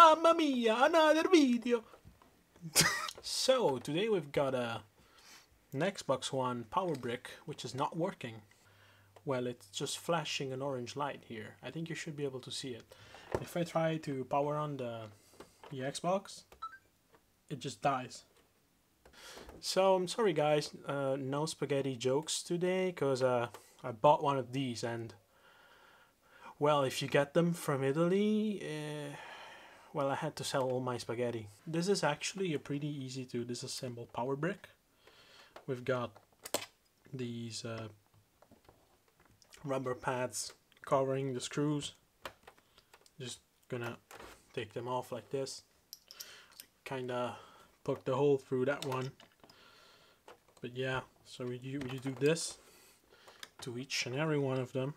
Mamma mia, another video. so, today we've got a, an Xbox One power brick, which is not working. Well, it's just flashing an orange light here. I think you should be able to see it. If I try to power on the, the Xbox, it just dies. So, I'm sorry guys, uh, no spaghetti jokes today, because uh, I bought one of these and well, if you get them from Italy, uh, well, I had to sell all my spaghetti. This is actually a pretty easy to disassemble power brick. We've got these uh, rubber pads covering the screws. Just gonna take them off like this. Kinda poke the hole through that one. But yeah, so you, you do this to each and every one of them.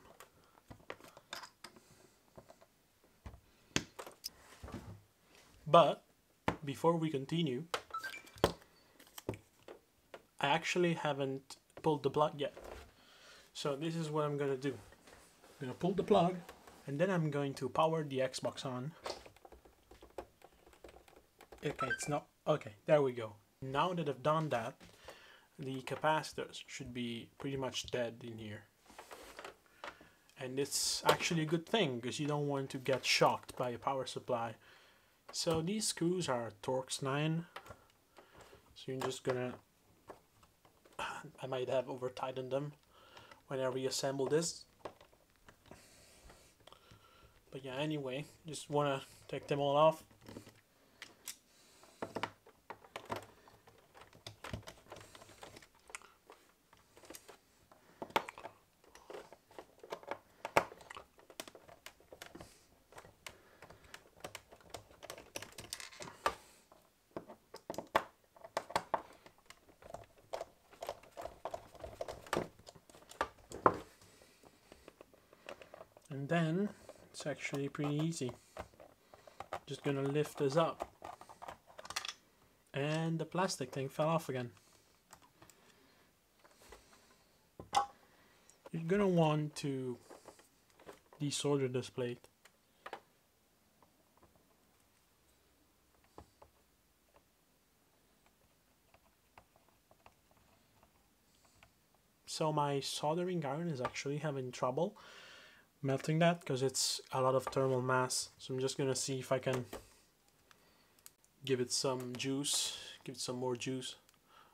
But before we continue, I actually haven't pulled the plug yet. So this is what I'm gonna do. I'm gonna pull the plug and then I'm going to power the Xbox on. Okay, it's not, okay, there we go. Now that I've done that, the capacitors should be pretty much dead in here. And it's actually a good thing because you don't want to get shocked by a power supply so these screws are Torx 9. So you're just gonna, I might have over tightened them when I reassemble this. But yeah, anyway, just wanna take them all off. And then it's actually pretty easy. Just gonna lift this up. And the plastic thing fell off again. You're gonna want to desolder this plate. So my soldering iron is actually having trouble melting that because it's a lot of thermal mass. So I'm just gonna see if I can give it some juice, give it some more juice.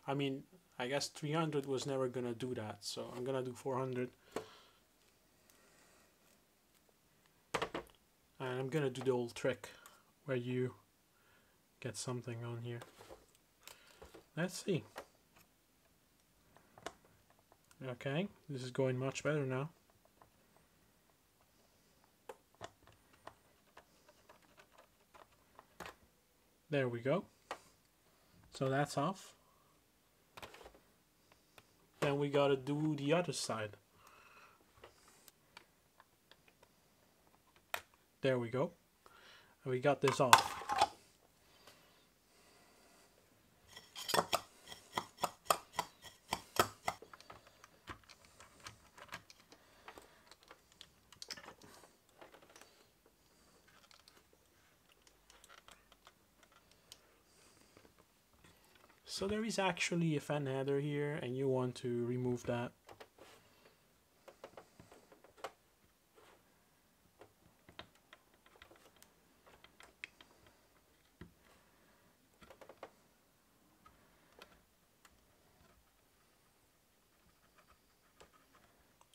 I mean, I guess 300 was never gonna do that, so I'm gonna do 400. And I'm gonna do the old trick where you get something on here. Let's see. Okay, this is going much better now. There we go. So that's off. Then we gotta do the other side. There we go. And we got this off. So there is actually a fan header here and you want to remove that.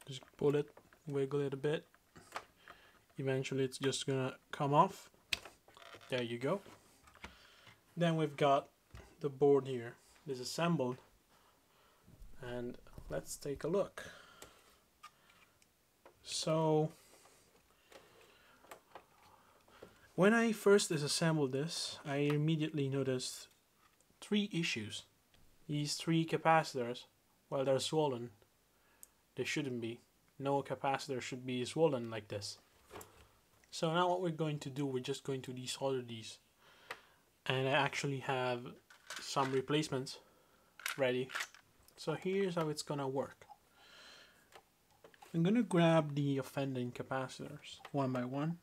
Just pull it, wiggle it a bit. Eventually it's just gonna come off. There you go. Then we've got the board here disassembled. And let's take a look. So when I first disassembled this I immediately noticed three issues. These three capacitors well they're swollen they shouldn't be. No capacitor should be swollen like this. So now what we're going to do we're just going to desolder these. And I actually have some replacements ready. So here's how it's gonna work. I'm gonna grab the offending capacitors one by one.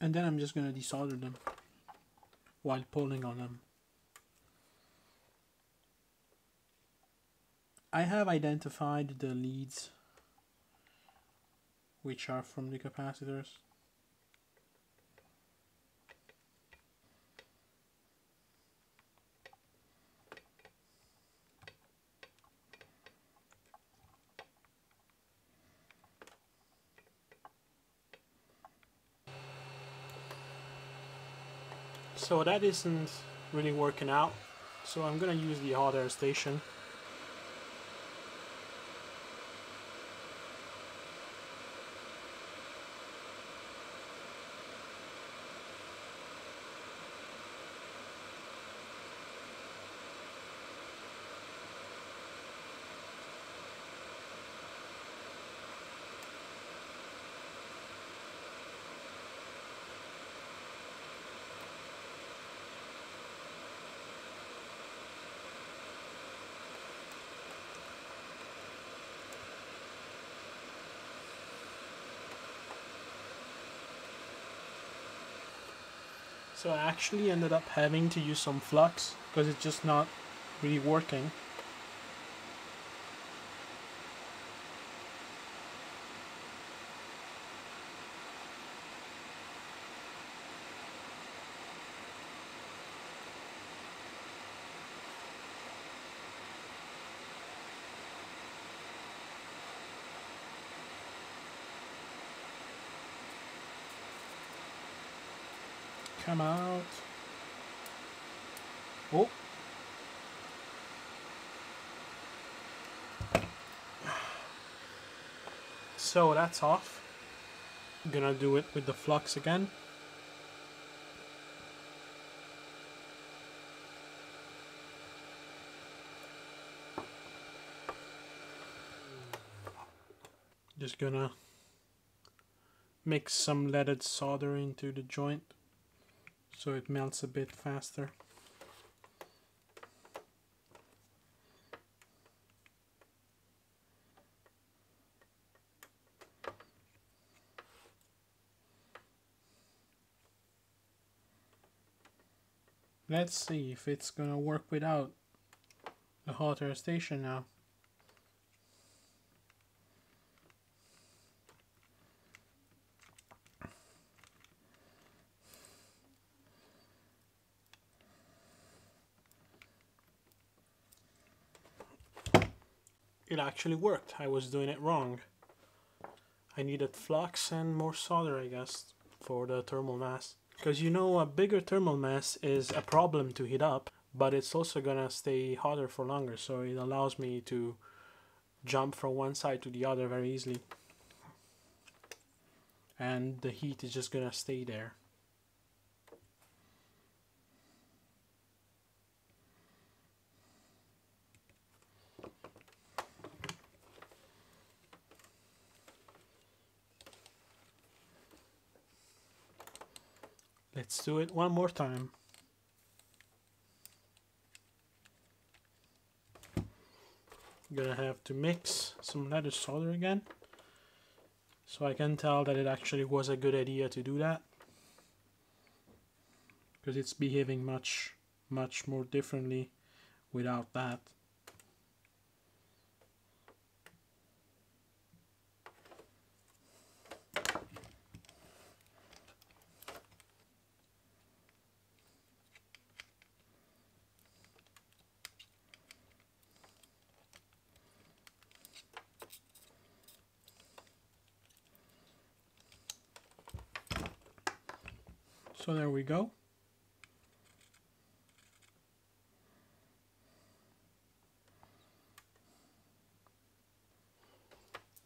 And then I'm just to desolder them while pulling on them. I have identified the leads which are from the capacitors. So that isn't really working out. So I'm gonna use the hot air station. So I actually ended up having to use some flux because it's just not really working. Come out. Oh. So that's off. I'm gonna do it with the flux again. Just gonna mix some leaded solder into the joint so it melts a bit faster. Let's see if it's gonna work without the hot air station now. It actually worked. I was doing it wrong. I needed flux and more solder, I guess, for the thermal mass. Because you know, a bigger thermal mass is a problem to heat up, but it's also gonna stay hotter for longer, so it allows me to jump from one side to the other very easily. And the heat is just gonna stay there. Let's do it one more time. Gonna have to mix some leaded solder again. So I can tell that it actually was a good idea to do that. Because it's behaving much, much more differently without that. So there we go.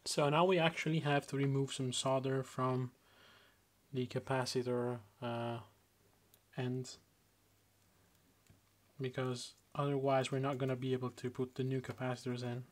So now we actually have to remove some solder from the capacitor uh, end because otherwise we're not going to be able to put the new capacitors in.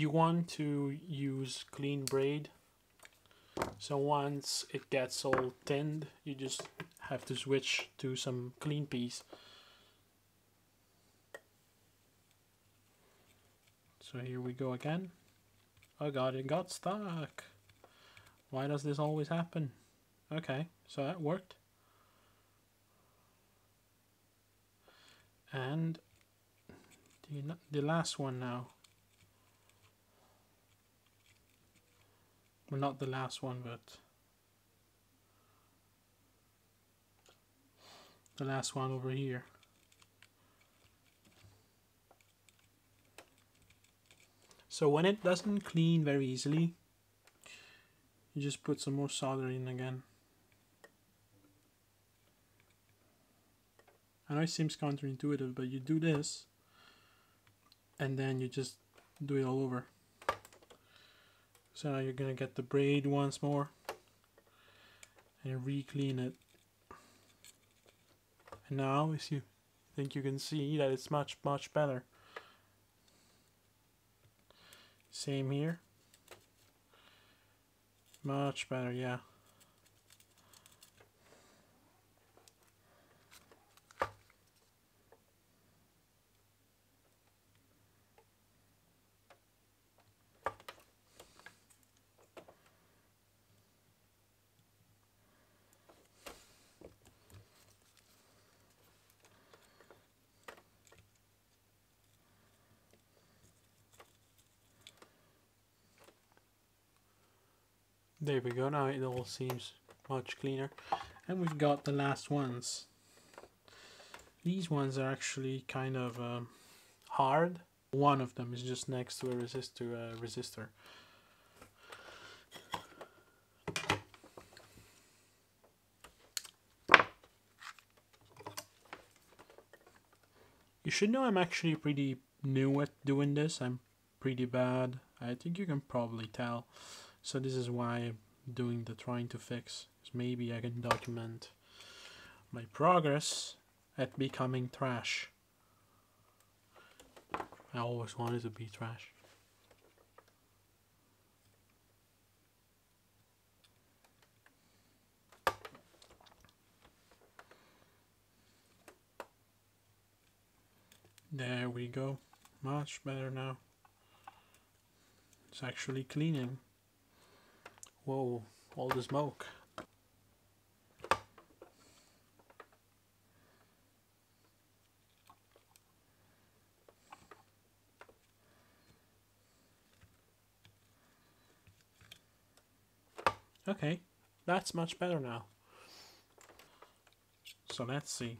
You want to use clean braid so once it gets all tinned you just have to switch to some clean piece. So here we go again. Oh god it got stuck. Why does this always happen? Okay so that worked. And the, the last one now well not the last one but the last one over here so when it doesn't clean very easily you just put some more solder in again I know it seems counterintuitive, but you do this and then you just do it all over. So now you're gonna get the braid once more and re-clean it. And now, as you think you can see that it's much, much better. Same here. Much better, yeah. There we go, now it all seems much cleaner. And we've got the last ones. These ones are actually kind of um, hard. One of them is just next to a resistor. Uh, resistor. You should know I'm actually pretty new at doing this. I'm pretty bad. I think you can probably tell. So this is why I'm doing the trying to fix. maybe I can document my progress at becoming trash. I always wanted to be trash. There we go. Much better now. It's actually cleaning. Whoa, all the smoke. Okay, that's much better now. So let's see.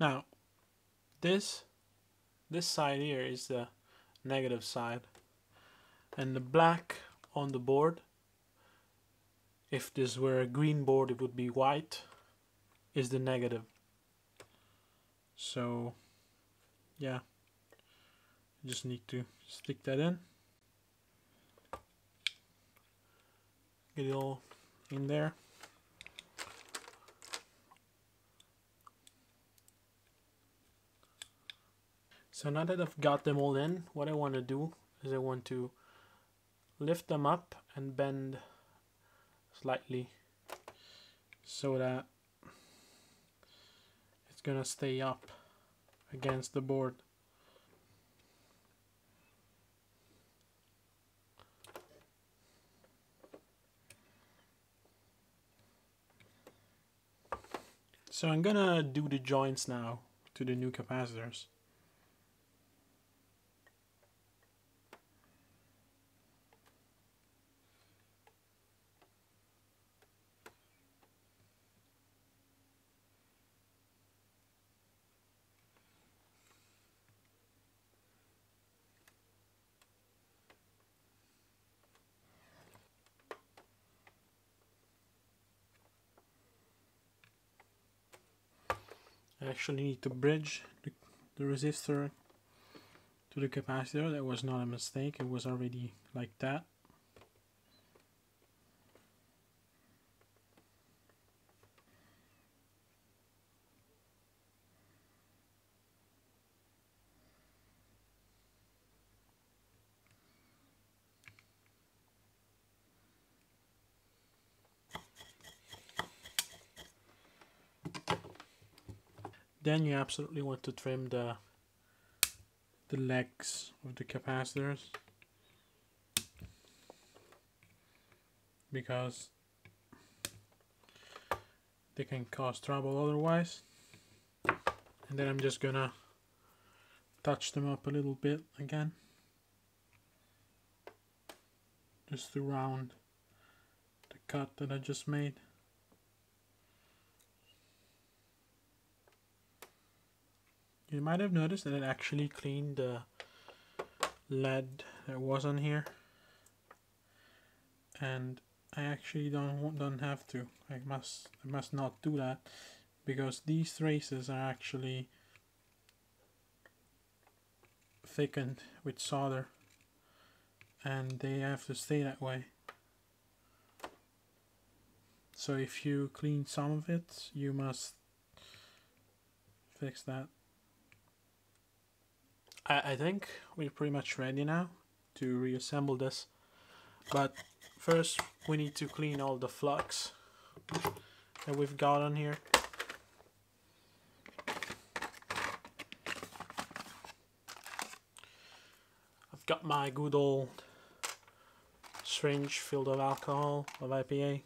Now, this this side here is the negative side and the black on the board. If this were a green board it would be white is the negative. So yeah. Just need to stick that in. Get it all in there. So now that I've got them all in what I want to do is I want to lift them up and bend slightly so that it's gonna stay up against the board So I'm gonna do the joints now to the new capacitors. I actually need to bridge the, the resistor to the capacitor. That was not a mistake, it was already like that. Then you absolutely want to trim the the legs of the capacitors. Because they can cause trouble otherwise. And then I'm just gonna touch them up a little bit again. Just to round the cut that I just made you might have noticed that it actually cleaned the lead that was on here. And I actually don't don't have to. I must I must not do that because these traces are actually thickened with solder and they have to stay that way. So if you clean some of it you must fix that I, I think we're pretty much ready now to reassemble this. But first we need to clean all the flux that we've got on here. I've got my good old syringe filled with alcohol of IPA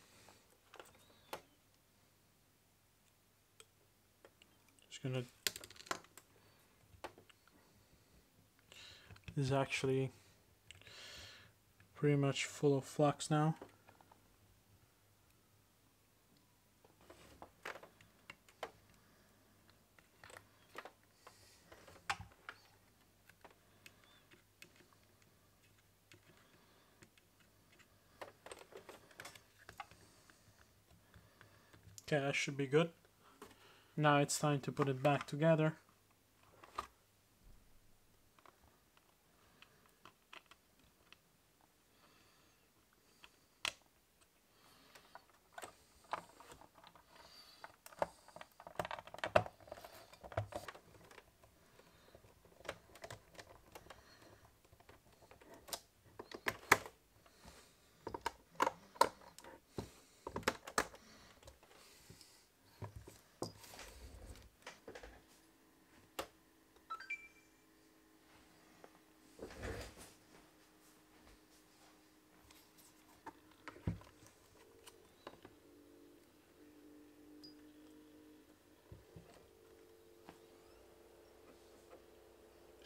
just gonna is actually pretty much full of flux now. Okay, that should be good. Now it's time to put it back together.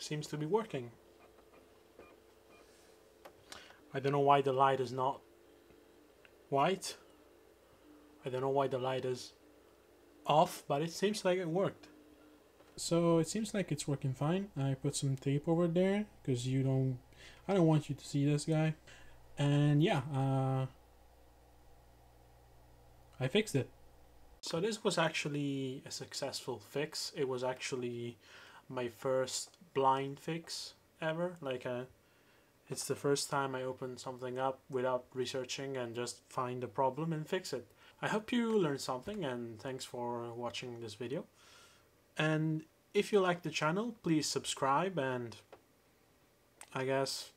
Seems to be working. I don't know why the light is not white. I don't know why the light is off, but it seems like it worked. So it seems like it's working fine. I put some tape over there because you don't, I don't want you to see this guy. And yeah, uh, I fixed it. So this was actually a successful fix. It was actually my first blind fix ever. Like, uh, it's the first time I open something up without researching and just find the problem and fix it. I hope you learned something and thanks for watching this video. And if you like the channel, please subscribe and I guess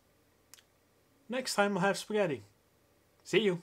next time I'll have spaghetti. See you!